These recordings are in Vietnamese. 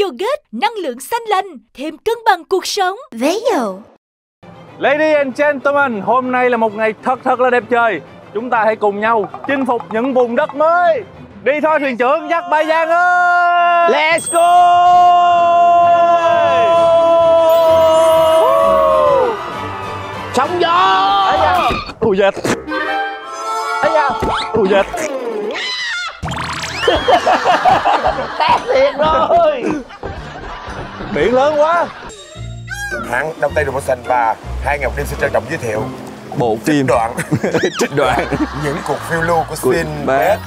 Yogurt, năng lượng xanh lành, thêm cân bằng cuộc sống. Với dầu Ladies and gentlemen, hôm nay là một ngày thật thật là đẹp trời. Chúng ta hãy cùng nhau chinh phục những vùng đất mới. Đi thôi thuyền trưởng dắt bay Giang ơi! Let's go! Sóng gió! Ây da! Ui dịch! Ây da! Ui dịch! Tét thiệt rồi! Biển lớn quá! hãng Đông Tây Promotion và hai Ngọc Đêm xin trân trọng giới thiệu Bộ phim. đoạn. Trích đoạn. Những cuộc phiêu lưu của Của Sinbad.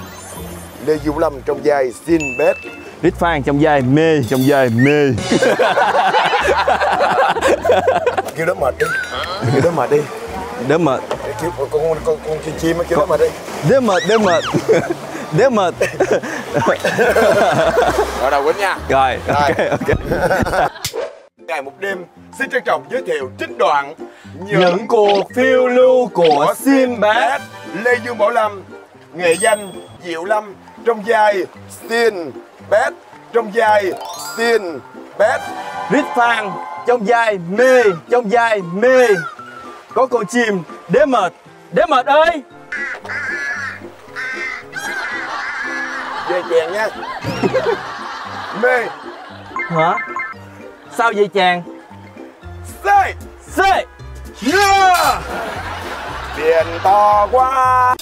Lê Dũng Lâm trong vai Sinbad. Rít Phan trong vai mê, trong vai mê. Kêu đó mệt đi. Kêu đó mệt đi. Đỡ mệt, kêu con con con, con chim á, kêu đó mệt đi. Đỡ mệt, đỡ mệt Đỡ mệt rồi đầu quýnh nha. Rồi, ok, Rồi. ok ngày một đêm xin trân trọng giới thiệu trích đoạn Những cuộc phiêu lưu của Sinbad. Lê Dương Bảo Lâm nghệ danh Diệu Lâm trong vai Sinbad trong vai Sinbad. Rít Phan trong vai mê, trong vai mê. Có con chim đế mệt. Đế mệt ơi chèn nha mê. Hả? Sao vậy chàng? xây C. Yeah! Biển to quá.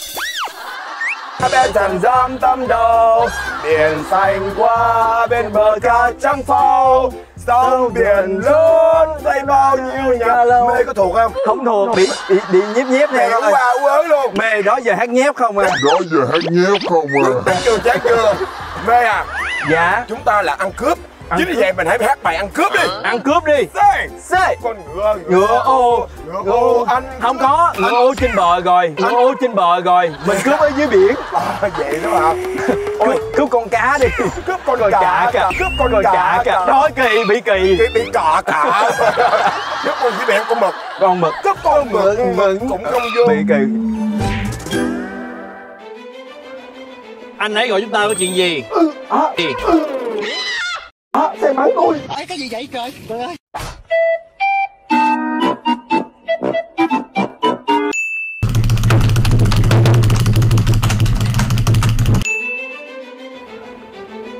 Bên trần giam tâm đầu. Biển xanh quá Bên bờ cát trắng phau Sông biển lớn Xây bao nhiêu nhà lâu. Mê có thuộc không? Không thuộc, bị, bị, bị nhiếp nhiếp nè. Ú à ớ luôn. Mê đó giờ hát nhép không à? Đó giờ hát nhép không à. Chán chưa chán chưa? Mê à? Dạ. Chúng ta là ăn cướp Ăn Chính vì vậy mình hãy hát bài ăn cướp đi. Ăn cướp đi. Xây C. Con ngựa Ngựa ô Ngựa ô anh. Không có. Ngựa ô trên bờ rồi. Ngựa ô trên bờ rồi. Mình cướp ở dưới biển. À, Vậy đó hả? Ôi. cướp con cá đi. Cướp con cà cả. cả. Cướp con Con cà cả. cả. Đó kỳ bị kỳ. Bị cọ cả. Cướp con với bạn con mực. Con mực. Cướp con mực Mực, cũng không vô. Bị kỳ. Anh ấy gọi chúng ta có chuyện gì? Gì? Xe máy tôi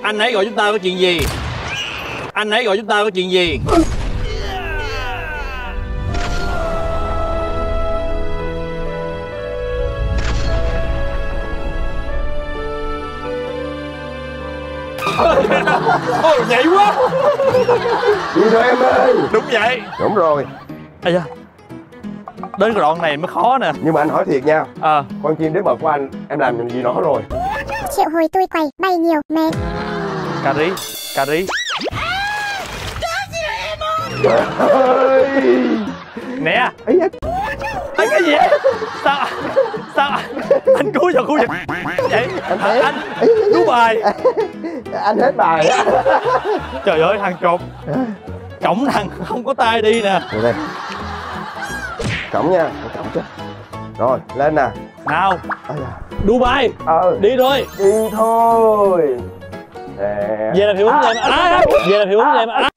Anh ấy gọi chúng ta có chuyện gì? Anh ấy gọi chúng ta có chuyện gì? Ôi nhảy quá. Đi rồi em ơi. Đúng vậy. Đúng rồi. Ây da. Đến cái đoạn này mới khó nè. Nhưng mà anh hỏi thiệt nha. Ờ. Con chim đế mật của anh em làm gì nó rồi? Triệu hồi tôi quay bay nhiều mệt. Cà rí Cà rí Nè. Ấy anh Anh cái gì vậy? Sao Sao? Anh cứu cho cứu giật Vậy Hả, Anh Cứu bài anh hết bài á. Trời ơi thằng chột Cổng thằng không có tay đi nè. Đây đây. Cổng nha cổng chứ. Rồi lên nè. Nào. Dubai ờ Đi thôi. Đi thôi. Về là hiệu ứng cho em à, Về là hiệu ứng cho em à.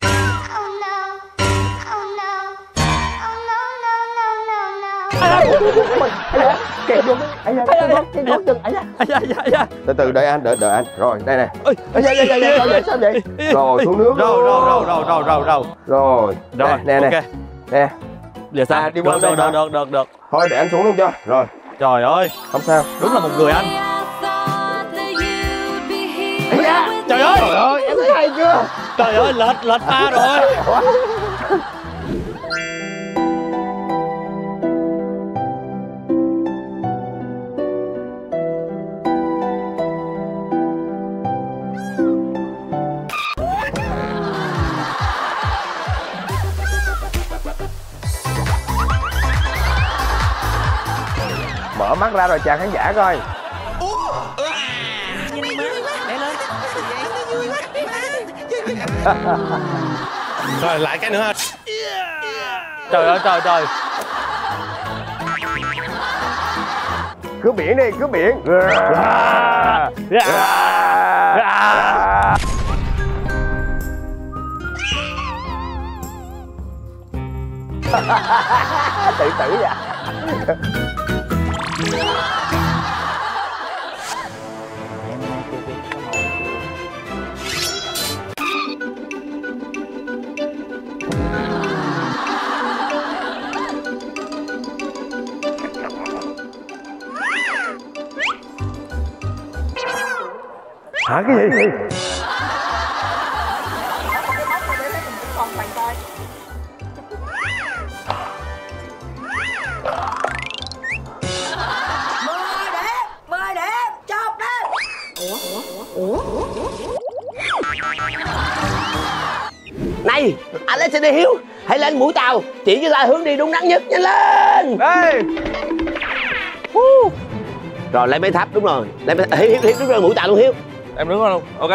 Kẹp luôn ấy da cái gót cái gót chân ấy da. Ây da, da. từ từ đợi anh đợi đợi anh. Rồi đây nè. Ôi, ấy da da da. Da sao vậy? Rồi xuống nước. Rồi luôn. rồi rồi rồi rồi rồi rồi rồi Rồi nè nè. ok. Nè. Giờ sao? À, đi Được qua đây được hả? được được được. Thôi để anh xuống luôn cho. Rồi. Trời ơi. Không sao. Đúng là một người anh. Ấy Trời ơi. Trời ơi em thấy hay chưa? Trời ơi lệch lệch pha rồi mắt ra rồi chào khán giả coi. Rồi lại cái nữa. Trời ơi trời trời. Cứ biển đi cứ biển. Tự tử vậy. Hả? Cái gì? Mời đẹp mời đẹp chọc lên Này Alexander Hiếu. Hãy lên mũi tàu Chỉ cho ta hướng đi đúng đắn nhất Nhanh lên. Ê Rồi lấy mấy tháp đúng rồi. Lấy mấy... Hiếu, Hiếu, Hiếu đúng rồi mũi tàu luôn Hiếu Em đứng luôn. Ok.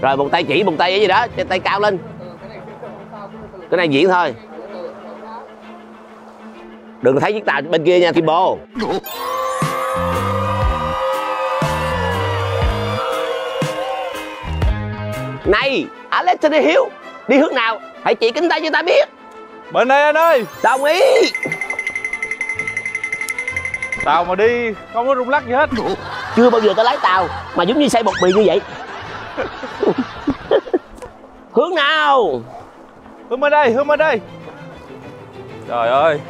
Rồi một tay chỉ một tay cái gì đó tay cao lên. Cái này diễn thôi. Đừng thấy chiếc tàu bên kia nha Timbo. Này Alexander Hiếu. Đi hướng nào? Hãy chỉ cánh tay cho ta biết. Bên đây anh ơi. Đồng ý. Tàu mà đi không có rung lắc gì hết Chưa bao giờ ta lái tàu Mà giống như xây bột mì như vậy. Hướng nào? Hướng bên đây, hướng bên đây. Trời ơi.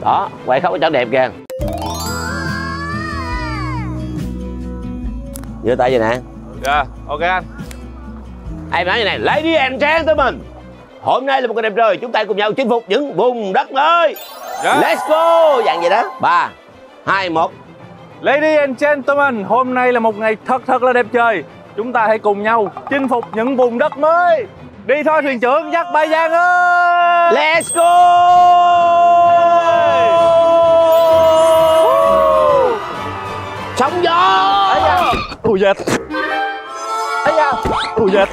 Đó quay khóc cho đẹp kìa. Giơ tay vậy nè. Dạ, ok anh. Em nói như này Ladies and gentlemen Hôm nay là một ngày đẹp trời Chúng ta cùng nhau chinh phục những vùng đất mới. Dạ. Let's go Dạng vậy đó. Ba hai một Ladies and gentlemen, hôm nay là một ngày thật thật là đẹp trời. Chúng ta hãy cùng nhau chinh phục những vùng đất mới. Đi thôi thuyền trưởng dắt bay Giang ơi! Let's go! Sóng gió! Ui dệt Thấy không? Ui dệt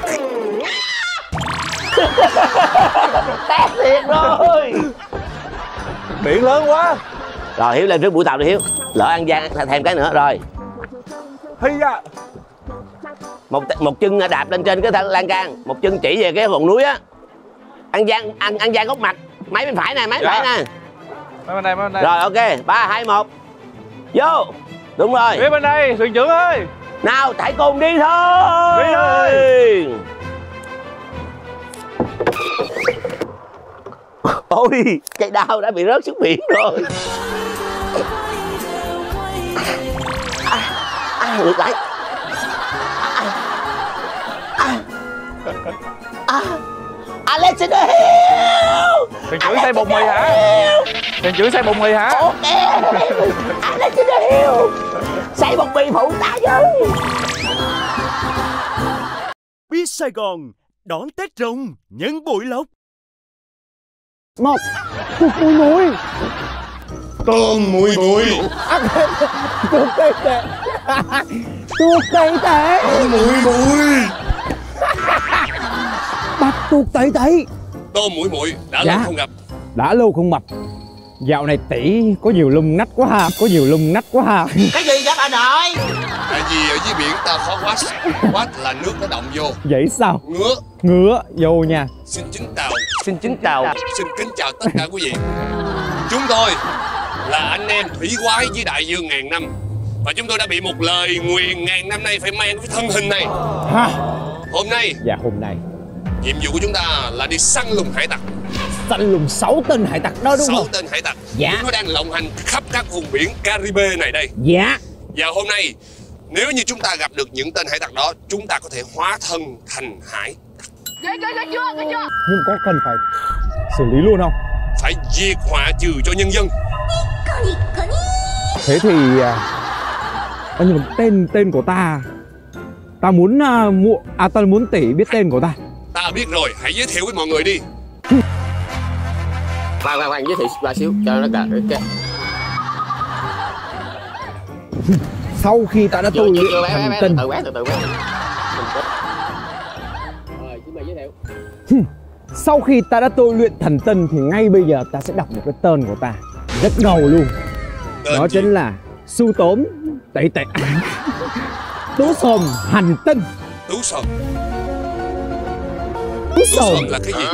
Tét thiệt rồi. Biển lớn quá. Rồi Hiếu lên trước mũi tàu đi Hiếu Lỡ ăn gian thêm cái nữa rồi. Hi da. Một một chân đạp lên trên cái thân lan can một chân chỉ về cái ngọn núi á. Ăn gian ăn ăn gian góc mặt. Máy bên phải nè máy bên Dạ. phải nè. Mấy bên đây, mấy bên đây. Rồi ok. Ba hai một. Vô. Đúng rồi. Phía bên đây, thuyền trưởng ơi. Nào hãy cùng đi thôi. Đi thôi. ôi cây đao đã bị rớt xuống biển rồi à, ngược lại. À, à, à, Alexander Hill Thuyền trưởng xây bột mì hả? Thuyền trưởng xây bột mì hả? Ok. Alexander Hill Xây một mì phụ ta với Biết Sài Gòn đón Tết rồng nhân bội lộc. Tôm mùi bụi chuột tê tê chuột tê tê Tôm mùi bụi bạch tuột tê tê tôm mũi mũi. Đã Dạ. lâu không gặp. Đã lâu không mập. Dạo này tỷ có nhiều lông nách quá ha. Có nhiều lông nách quá ha. Cái gì vậy bà nội tại vì ở dưới biển ta khó quát. Quát là nước nó động vô. Vậy sao? Ngứa. Ngứa. Vô nha. Xin kính chào. Xin kính chào. Xin kính chào tất cả quý vị. Chúng tôi là anh em thủy quái với đại dương ngàn năm và chúng tôi đã bị một lời nguyền ngàn năm nay phải mang cái thân hình này. Ha hôm nay và hôm nay. nhiệm vụ của chúng ta là đi săn lùng hải tặc. Săn lùng sáu tên hải tặc đó đúng sáu không? tên hải tặc. Dạ. chúng nó đang lộng hành khắp các vùng biển Caribe này đây. Dạ. Và hôm nay nếu như chúng ta gặp được những tên hải tặc đó chúng ta có thể hóa thân thành hải nhưng có cần phải xử lý luôn không? Phải diệt họa trừ cho nhân dân. Thế thì à, nhưng mà tên tên của ta ta muốn à, mua à ta muốn tỷ biết tên của ta. Ta biết rồi hãy giới thiệu với mọi người đi. Khoan khoan khoan giới thiệu ba xíu cho nó cả cái. Sau khi ta đã tu luyện thành tinh. Từ từ từ sau khi ta đã tu luyện thành tinh thì ngay bây giờ ta sẽ đọc một cái tên của ta. Rất ngầu luôn. Tên đó chính là su tốn tẩy tẩy tú sồm hành tinh. Tú sầm tú tú sầm là cái gì?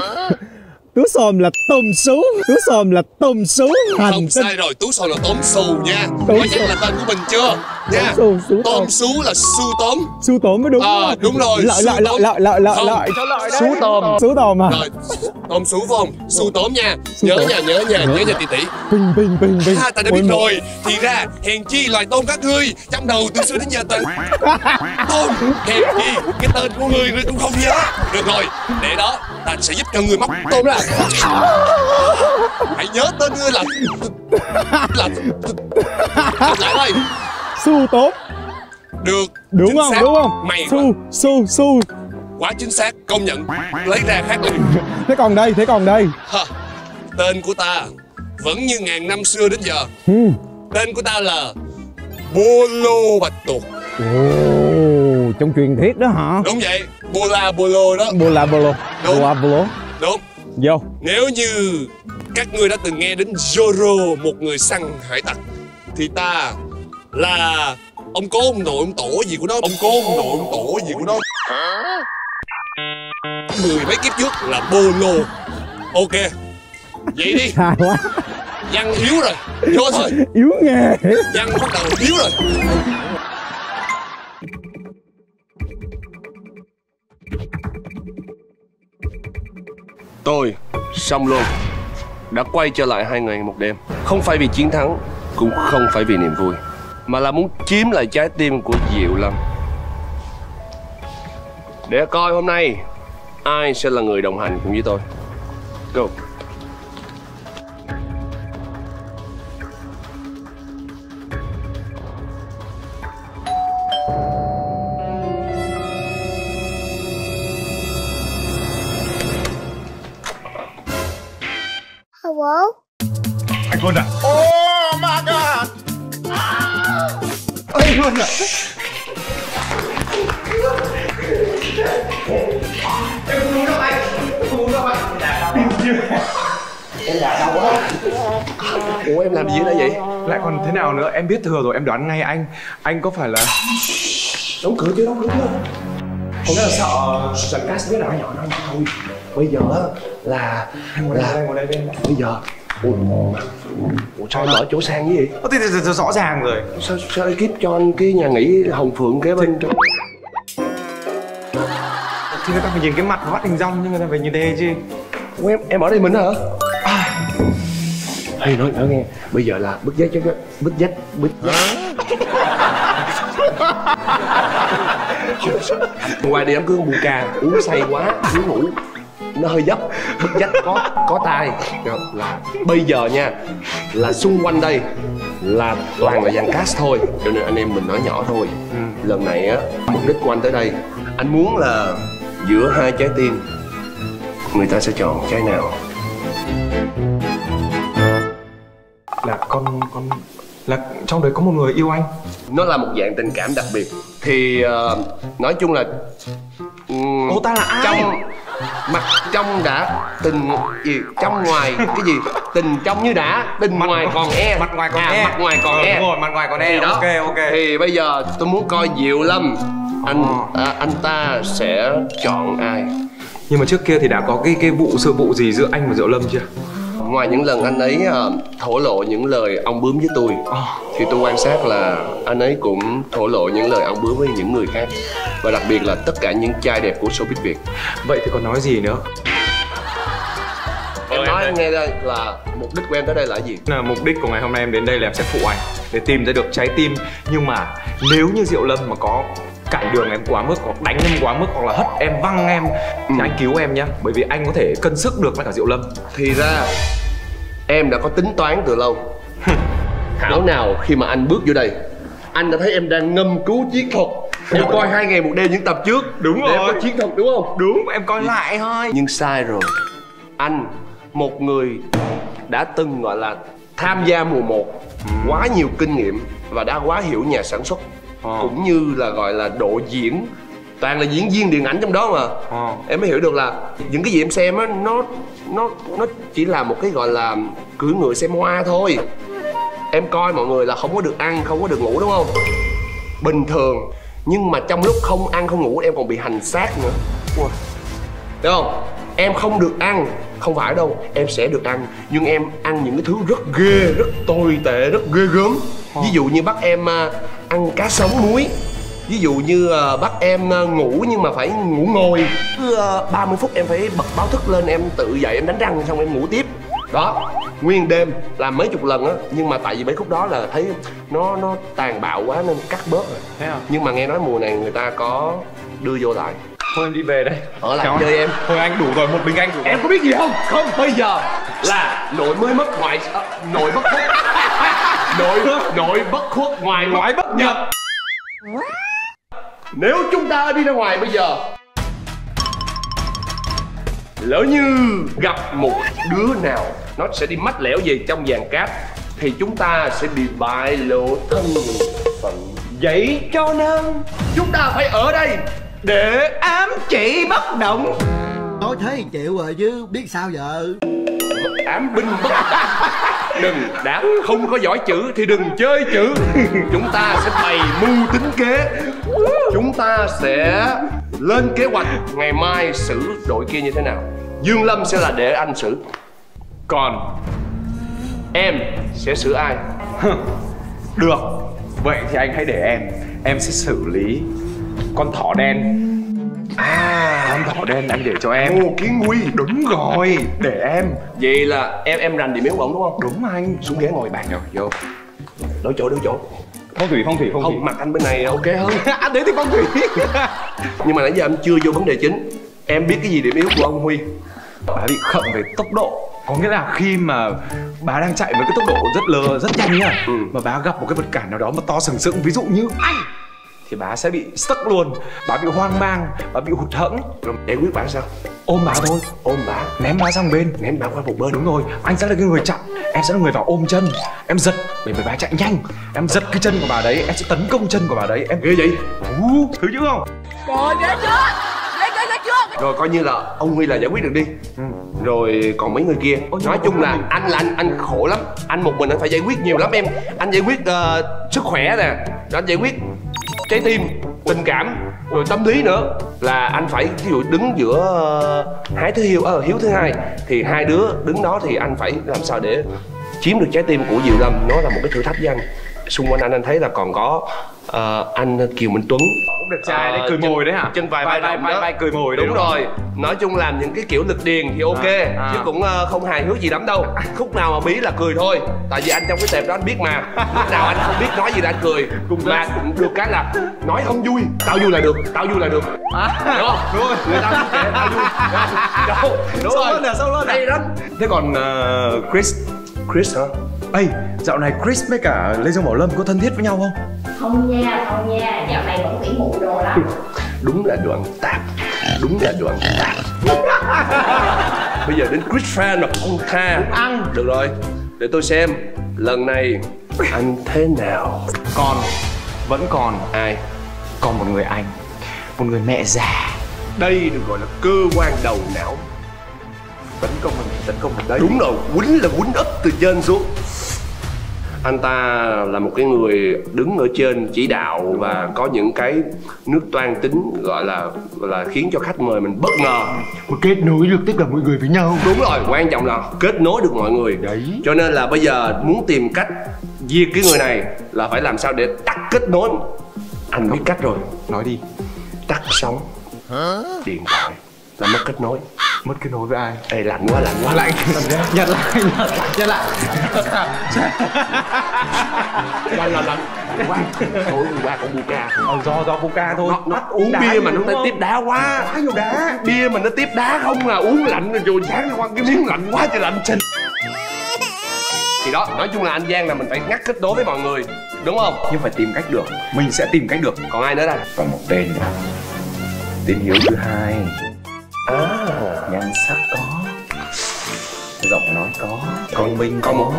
Tú sòm là tôm sú. Tú sòm là tôm sú. Hành Không tinh. sai rồi, Tú Sòn là tôm xù nha. Tôm Có nhắc xù. là tên của mình chưa Nha Tôm xù, sú tôm. Tôm xú là su tôm Su tôm mới đúng Ờ, đúng rồi, Lợi su lợi lợi lợi lợi lợi lợi Sú tôm Sú tôm à Rồi, tôm xú phải không? Su tôm nha Su Nhớ nha, nhớ nha, nhớ nha tỷ tỷ Bình bình bình bình À, ta đã biết rồi Thì ra, hèn chi loài tôm các ngươi Trong đầu từ xưa đến giờ tên Tôm, hèn chi Cái tên của người ngươi cũng không nhớ Được rồi, để đó Ta sẽ giúp cho người móc tôm ra Hãy nhớ tên ngươi là Là Đọc lại đây Su tôm Được. Đúng chính không? xác. đúng không? Mày Su su su. Quá chính xác. Công nhận. Lấy ra khác liền Thế còn đây thế còn đây? Ha, tên của ta vẫn như ngàn năm xưa đến giờ. Ừ. tên của ta là bolo bạch tuộc. Ồ Trong truyền thuyết đó hả? Đúng vậy. Bola bolo đó. Bola bolo Đúng. Bola bolo đúng. Vô. Nếu như các ngươi đã từng nghe đến Zoro một người săn hải tặc thì ta là ông cố ông nội ông tổ gì của nó? Ông cố ông nội ông tổ gì của nó? Mười mấy kiếp trước là bolo ok vậy đi. Sai quá. Văn yếu rồi vô thôi. Yếu nghề. Văn bắt đầu yếu rồi. Tôi xong luôn đã quay trở lại hai ngày một đêm. Không phải vì chiến thắng cũng không phải vì niềm vui mà là muốn chiếm lại trái tim của diệu lâm. Để coi hôm nay ai sẽ là người đồng hành cùng với tôi. Go. Hello? Anh Quân ạ Oh Anh Quân ạ ủa em làm gì ở đây vậy? Lại còn thế nào nữa, em biết thừa rồi, em đoán ngay anh. Anh có phải là... đóng cửa chưa? Đóng cửa chưa? Có nghĩa là sợ Trần Cát biết là nhỏ nó thôi bây giờ là Anh ngồi đây, anh ngồi đây bên bây giờ ủa, ủa sao anh mở chỗ sang như vậy Ờ, thì, thì, thì, rõ ràng rồi. Sao sao ekip cho anh cái nhà nghỉ hồng phượng kế bên trong Thì người ta phải nhìn cái mặt bắt hình rong nhưng người ta phải nhìn thế chứ. Ủa, em em ở đây mình hả? Hay nói nói nghe. Bây giờ là bứt dách chứ bứt dách bứt dách qua đi đám cưới của ca uống say quá thiếu ngủ nó hơi dấp dách có có tai. Là bây giờ nha là xung quanh đây là toàn là dàn cast thôi. Cho nên anh em mình nói nhỏ thôi. Lần này á mục đích của anh tới đây anh muốn là giữa hai trái tim người ta sẽ chọn trái nào? Là con... con... Là trong đấy có một người yêu anh. Nó là một dạng tình cảm đặc biệt. Thì ờ, nói chung là um, Cô ta là ai? trong mặt trong đã tình gì? Trong ngoài cái gì? Tình trong như đã tình ngoài còn e. Mặt ngoài còn à, e. mặt ngoài còn Ờ, e. đúng rồi, mặt ngoài còn e. Thì đó. Ok, ok. Thì bây giờ tôi muốn coi diệu lâm. Anh à, anh ta sẽ chọn ai? Nhưng mà trước kia thì đã có cái cái vụ sự vụ gì giữa anh và Diệu Lâm chưa? Ngoài những lần anh ấy ờ, thổ lộ những lời ông bướm với tôi thì tôi quan sát là anh ấy cũng thổ lộ những lời ông bướm với những người khác và đặc biệt là tất cả những trai đẹp của showbiz việt. Vậy thì còn nói gì nữa? em nói anh nghe đây là mục đích của em tới đây là gì? Là mục đích của ngày hôm nay em đến đây là em sẽ phụ anh để tìm ra được trái tim. Nhưng mà nếu như diệu lâm mà có cản đường em quá mức hoặc đánh em quá mức hoặc là hất em văng em. Thì anh cứu em nhé bởi vì anh có thể cân sức được với cả diệu lâm. Thì ra em đã có tính toán từ lâu. Thảo nào khi mà anh bước vô đây anh đã thấy em đang ngâm cứu chiến thuật. Em coi hai ngày một đêm những tập trước. Đúng để em rồi. có chiến thuật đúng không? Đúng em coi lại thôi. nhưng sai rồi. Anh một người đã từng gọi là tham gia mùa một quá nhiều kinh nghiệm và đã quá hiểu nhà sản xuất cũng như là gọi là độ diễn. Toàn là diễn viên điện ảnh trong đó mà. Ờ. em mới hiểu được là những cái gì em xem á nó nó nó chỉ là một cái gọi là cưỡi ngựa xem hoa thôi. Em coi mọi người là không có được ăn không có được ngủ đúng không? Bình thường. Nhưng mà trong lúc không ăn không ngủ em còn bị hành xác nữa. Đúng không? Em không được ăn không phải đâu em sẽ được ăn. Nhưng em ăn những cái thứ rất ghê rất tồi tệ rất ghê gớm. Ví dụ như bắt em à, ăn cá sống muối. Ví dụ như à, bắt em à, ngủ nhưng mà phải ngủ ngồi. Cứ à, 30 phút em phải bật báo thức lên em tự dậy em đánh răng xong em ngủ tiếp. Đó nguyên đêm làm mấy chục lần á nhưng mà tại vì mấy khúc đó là thấy nó nó tàn bạo quá nên cắt bớt rồi. Thế à? nhưng mà nghe nói mùa này người ta có đưa vô lại. Thôi em đi về đây. Ở lại Cháu- chơi em. Thôi anh đủ rồi, một mình anh đủ rồi. em có biết gì không? Không bây giờ là nội mới mất ngoại à, nội khuất nội nội bất khuất ngoài ngoại bất nhập. Nếu chúng ta đi ra ngoài bây giờ lỡ như gặp một đứa nào nó sẽ đi mách lẻo về trong vàng cát thì chúng ta sẽ bị bại lộ thân phận vậy cho nên chúng ta phải ở đây để ám chỉ bất động. Nói thế chịu rồi chứ biết sao giờ ám binh bất đừng đã không có giỏi chữ thì đừng chơi chữ. Chúng ta sẽ bày mưu tính kế. Chúng ta sẽ lên kế hoạch ngày mai xử đội kia như thế nào. Dương lâm sẽ là để anh xử. Còn em sẽ xử ai? Được. Vậy thì anh hãy để em. Em sẽ xử lý Con thỏ đen. À Con thỏ đen anh để cho em. Ngô Kiến Huy Đúng rồi Để em. Vậy là em em rành điểm yếu của ông đúng không? Đúng anh xuống ghế ngồi bàn Vô, vô. Đổi chỗ đổi chỗ. Phong thủy, phong thủy, phong thủy. Không mặt anh bên này ok hơn. Anh đấy thì phong thủy. Nhưng mà nãy giờ anh chưa vô vấn đề chính. Em biết cái gì điểm yếu của ông Huy? Bà bị khậm về tốc độ. Có nghĩa là khi mà bà đang chạy với cái tốc độ rất lờ, rất nhanh nhá Ừ. Mà bà gặp một cái vật cản nào đó mà to sừng sững. Ví dụ như anh Thì bà sẽ bị stuck luôn Bà bị hoang mang, bà bị hụt hẫng. Rồi giải quyết bản sao? Ôm bà thôi. Ôm bà? Ném bà sang bên. Ném bà qua một bên. Đúng rồi, anh sẽ là cái người chặn Em sẽ là người vào ôm chân. Em giật, bởi vì bà chạy nhanh. Em giật cái chân của bà đấy Em sẽ tấn công chân của bà đấy. Em ghê vậy? Ú, thứ chứ không? Rồi ghê chưa? Ghê ghê ghê chưa? Rồi coi như là ông Huy là giải quyết được đi. Rồi còn mấy người kia. Ôi, nói chung là mình- anh là anh anh khổ lắm. Anh một mình anh phải giải quyết nhiều lắm em. Anh giải quyết ờ, sức khỏe nè. Rồi anh giải quyết trái tim tình cảm rồi tâm lý nữa là anh phải ví dụ đứng giữa ờ, hái hai thứ hiếu ờ, hiếu thứ hai thì hai đứa đứng đó thì anh phải làm sao để chiếm được trái tim của diệu lâm. Nó là một cái thử thách với anh xung quanh anh anh thấy là còn có ờ, anh kiều minh tuấn. Cũng đẹp trai đấy, Ờ, cười chân- mồi đấy hả? chân vai vai vai vai cười mồi đấy đúng rồi. nói chung làm những cái kiểu lực điền thì ok À, à. chứ cũng ờ, không hài hước gì lắm đâu. Khúc nào mà bí là cười thôi. Tại vì anh trong cái tệp đó anh biết mà. Lúc nào anh không biết nói gì là anh cười. Mà cũng được cái là nói không vui tao vui là được tao vui là được. Đúng không? đúng rồi. Người ta vui kệ tao vui đâu? Đúng Sâu rồi. hơn nè, sâu nè. hay lắm. Thế còn ờ, Chris? Chris hả? Ê, dạo này Chris với cả Lê Dương Bảo Lâm có thân thiết với nhau không? không nha không nha. Dạo này vẫn bị mụ đồ lắm. Đúng là đoạn tạp. Đúng là đoạn tạp. Bây giờ đến Chris Fan mà không tha ăn. Được rồi. Để tôi xem lần này anh thế nào. Còn, vẫn còn. Ai? Còn một người anh. Một người mẹ già. Đây được gọi là cơ quan đầu não. Tấn công mình, tấn công mình đấy. Đúng rồi. Quýnh là quýnh ấp từ trên xuống anh ta là một cái người đứng ở trên chỉ đạo và có những cái nước toan tính gọi là là khiến cho khách mời mình bất ngờ. Kết nối được tất cả mọi người với nhau. Đúng rồi quan trọng là kết nối được mọi người. Đấy. cho nên là bây giờ muốn tìm cách diệt cái người này là phải làm sao để tắt kết nối. Anh biết cách rồi. Nói đi. Tắt sóng. Điện thoại. Là mất kết nối Mất kết nối với ai? Ê lạnh quá lạnh quá. Lạnh. Nhật lại, nhật lại lạnh lạnh lạnh quá. Tối hôm qua con buca Ờ, do, do coca thôi. nó, nó uống bia mà nó tiếp đá quá. Đá nhiều đá. Bia mà nó tiếp đá không à uống lạnh rồi rồi sáng qua cái miếng lạnh quá trời lạnh chân thì đó nói chung là anh Giang là mình phải ngắt kết nối với mọi người đúng không? Nhưng phải tìm cách được. Mình sẽ tìm cách được. Còn ai nữa đây? Và một tên nữa. Tên Hiếu thứ hai à Nhan sắc có. Giọng nói có. Thông minh có. Có một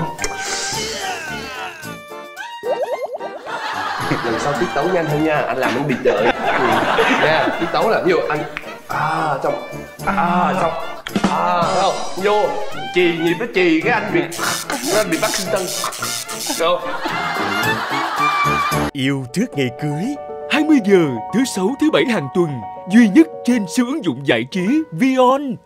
lần sau tiết tấu nhanh hơn nha. Anh làm anh bị đợi nha tiết tấu là ví dụ anh à xong à xong à không vô. Chì nhịp với chì cái anh bị anh bị bắt sinh tân Yêu trước ngày cưới 20 giờ thứ sáu thứ bảy hàng tuần, duy nhất trên siêu ứng dụng giải trí Vion.